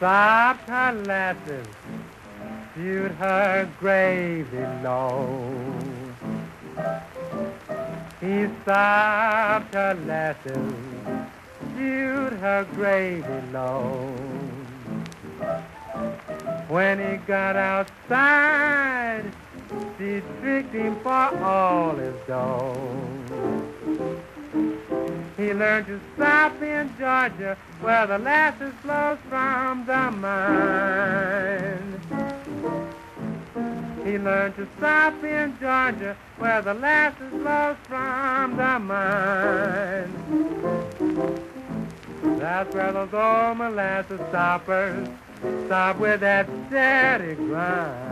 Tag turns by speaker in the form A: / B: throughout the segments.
A: sopped her lasses, viewed her gravy low. He sopped her lasses, viewed her gravy low. When he got outside, she tricked him for all his dough. He learned to stop in Georgia where the lasses flows from the mine. He learned to stop in Georgia where the lasses flows from the mine. That's where those old molasses soppers stop with that steady grind.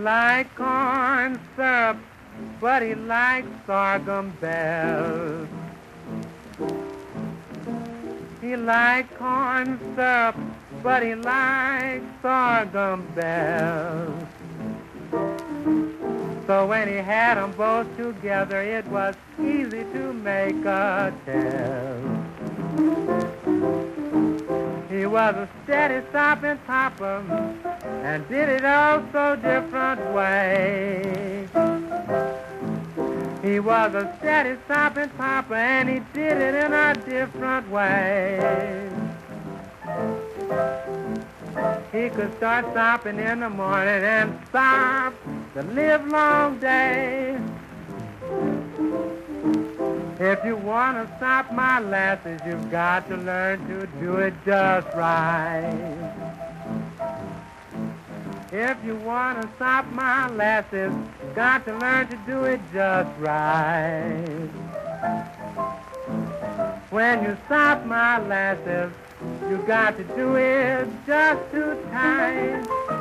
A: He liked corn syrup, but he liked sorghum bells. He liked corn syrup, but he liked sorghum bells. So when he had 'em both together, it was easy to make a tell. He was a steady stopping topper and did it all so different way. He was a steady stopping topper and he did it in a different way. He could start stopping in the morning and stop the live long day. If you want to stop my lasses, you've got to learn to do it just right. If you want to stop my lasses, got to learn to do it just right. When you stop my lasses, you got to do it just too tight.